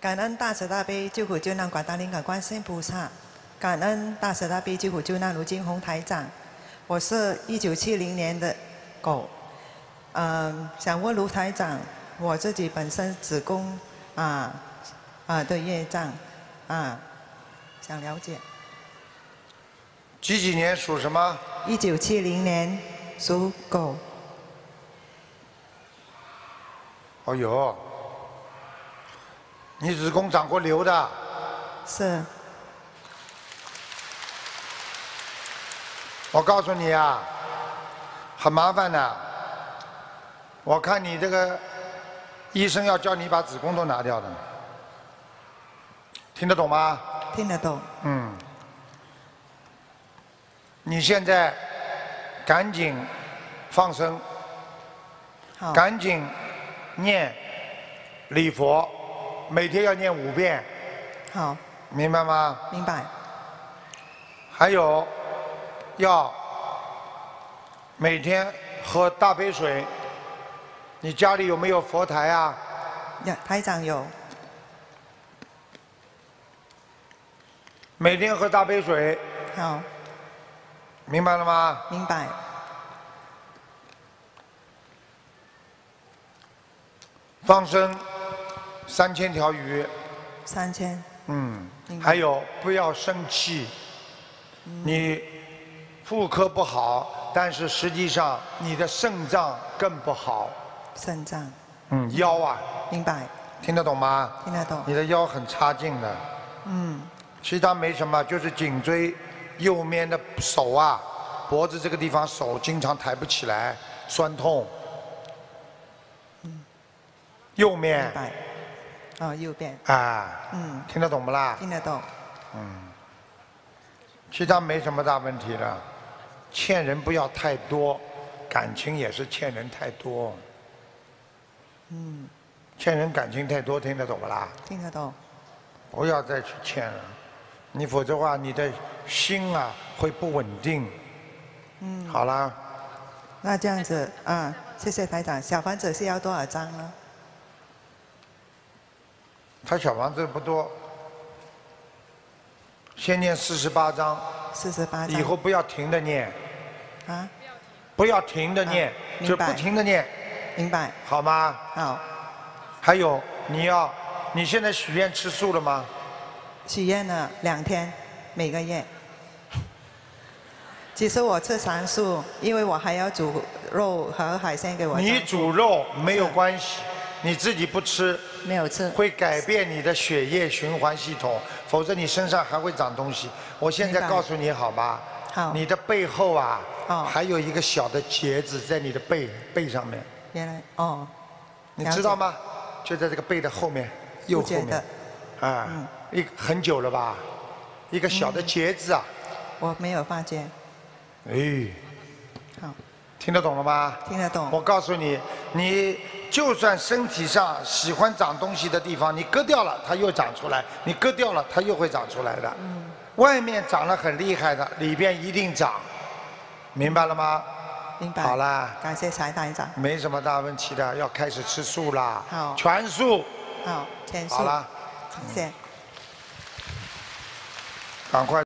感恩大慈大悲救苦救难广大灵感观世音菩萨，感恩大慈大悲救苦救难卢金红台长。我是一九七零年的狗，嗯、想问卢台长，我自己本身子宫啊啊的业障啊，想了解。几几年属什么？一九七零年属狗，哦呦，你子宫长过瘤的，是我告诉你啊，很麻烦的。我看你这个医生要叫你把子宫都拿掉的，听得懂吗？听得懂？嗯。你现在赶紧放生，赶紧念礼佛，每天要念五遍，好，明白吗？明白。还有要每天喝大杯水。你家里有没有佛台啊？呀，台长有，每天喝大杯水，好，明白了吗？明白。放生三千条鱼，三千，嗯还有不要生气。你妇科不好，但是实际上你的肾脏更不好。肾脏，嗯，腰啊，明白，听得懂吗？听得懂。你的腰很差劲的，嗯，其他没什么，就是颈椎右面的手啊，脖子这个地方手经常抬不起来，酸痛。嗯右面明白。哦，右边，啊，嗯，听得懂不啦？听得懂。嗯其他没什么大问题了，欠人不要太多，感情也是欠人太多，嗯，欠人感情太多，听得懂不啦？听得懂。不要再去欠了，你否则的话，你的心啊会不稳定。嗯，好啦，那这样子啊，谢谢台长。小房子是要多少张呢？他小房子不多，先念四十八章，四十八章。以后不要停的念，啊，不要停的念就白不停的念，明白。好吗？好，还有你要，你现在许愿吃素了吗？许愿了两天，每个月。其实我吃三素，因为我还要煮肉和海鲜给我。你煮肉没有关系，你自己不吃没有吃？会改变你的血液循环系统，否则你身上还会长东西。我现在告诉你好吧，好。你的背后啊，哦。还有一个小的结子在你的背背上面，原来哦，你知道吗？就在这个背的后面，右后面。啊嗯，一很久了吧，一个小的结子啊，我没有发觉。哎，好，听得懂了吗？听得懂。我告诉你，你就算身体上喜欢长东西的地方，你割掉了，它又长出来；你割掉了，它又会长出来的。外面长得很厉害的，里边一定长，明白了吗？明白。好啦，感谢财台长。没什么大问题的，要开始吃素啦。好全素。好，全素。好了，谢谢。赶快。